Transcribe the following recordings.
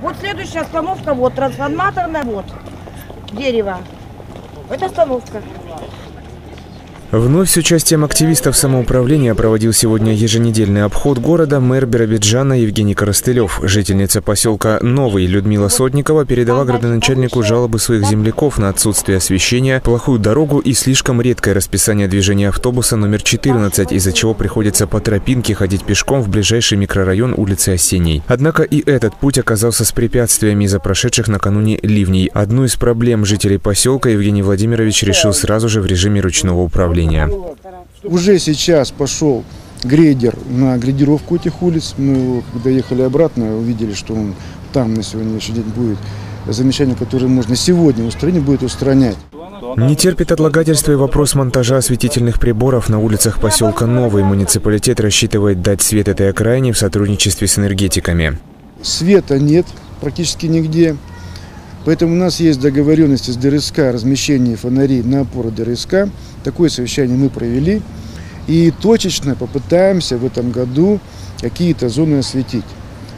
Вот следующая остановка, вот трансформаторная, вот дерево. Это остановка. Вновь с участием активистов самоуправления проводил сегодня еженедельный обход города мэр Биробиджана Евгений Коростылев. Жительница поселка Новый Людмила Сотникова передала градоначальнику жалобы своих земляков на отсутствие освещения, плохую дорогу и слишком редкое расписание движения автобуса номер 14, из-за чего приходится по тропинке ходить пешком в ближайший микрорайон улицы Осенней. Однако и этот путь оказался с препятствиями из-за прошедших накануне ливней. Одну из проблем жителей поселка Евгений Владимирович решил сразу же в режиме ручного управления управления. Уже сейчас пошел грейдер на грейдировку этих улиц. Мы, когда ехали обратно, увидели, что он там на сегодняшний день будет замечание, которое можно сегодня устранить, будет устранять. Не терпит отлагательства и вопрос монтажа осветительных приборов на улицах поселка Новый. Муниципалитет рассчитывает дать свет этой окраине в сотрудничестве с энергетиками. Света нет практически нигде. Поэтому у нас есть договоренности с ДРСК о размещении фонарей на опоры ДРСК. Такое совещание мы провели. И точечно попытаемся в этом году какие-то зоны осветить.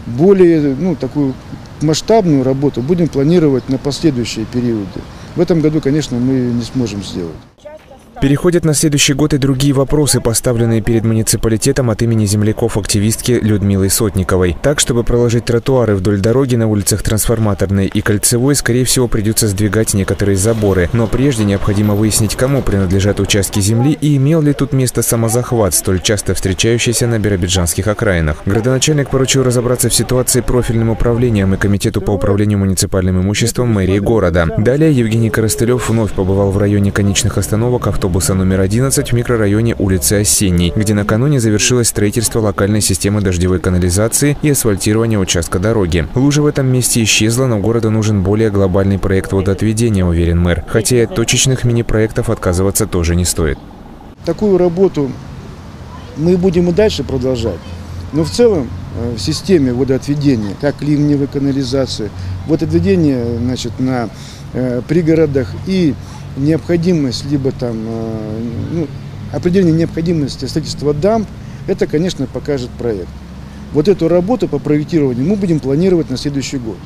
Более ну, такую масштабную работу будем планировать на последующие периоды. В этом году, конечно, мы не сможем сделать. Переходят на следующий год и другие вопросы, поставленные перед муниципалитетом от имени земляков-активистки Людмилы Сотниковой. Так, чтобы проложить тротуары вдоль дороги на улицах Трансформаторной и Кольцевой, скорее всего, придется сдвигать некоторые заборы. Но прежде необходимо выяснить, кому принадлежат участки земли и имел ли тут место самозахват, столь часто встречающийся на биробиджанских окраинах. Градоначальник поручил разобраться в ситуации профильным управлением и Комитету по управлению муниципальным имуществом мэрии города. Далее Евгений Коростылев вновь побывал в районе конечных остановок автобуса автобуса номер 11 в микрорайоне улицы Осенней, где накануне завершилось строительство локальной системы дождевой канализации и асфальтирование участка дороги. Лужа в этом месте исчезла, но городу нужен более глобальный проект водоотведения, уверен мэр. Хотя и от точечных мини-проектов отказываться тоже не стоит. Такую работу мы будем и дальше продолжать. Но в целом э, в системе водоотведения, как ливневой канализации, водоотведение значит, на э, пригородах и необходимость, либо там, э, ну, определение необходимости строительства дамб, это, конечно, покажет проект. Вот эту работу по проектированию мы будем планировать на следующий год.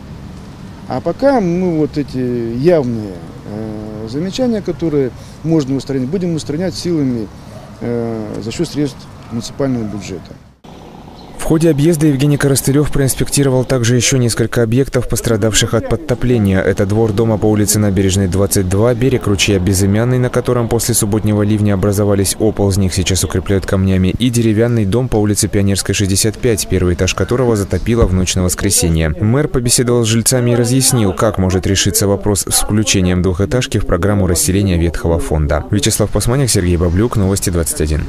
А пока мы вот эти явные э, замечания, которые можно устранить, будем устранять силами э, за счет средств муниципального бюджета. Ходе объезда Евгений Коростылев проинспектировал также еще несколько объектов, пострадавших от подтопления. Это двор дома по улице Набережной, 22, берег ручья Безымянный, на котором после субботнего ливня образовались оползни, их сейчас укрепляют камнями, и деревянный дом по улице Пионерской, 65, первый этаж которого затопило в ночь на воскресенье. Мэр побеседовал с жильцами и разъяснил, как может решиться вопрос с включением двухэтажки в программу расселения ветхого фонда. Вячеслав Посманик, Сергей Баблюк, Новости 21.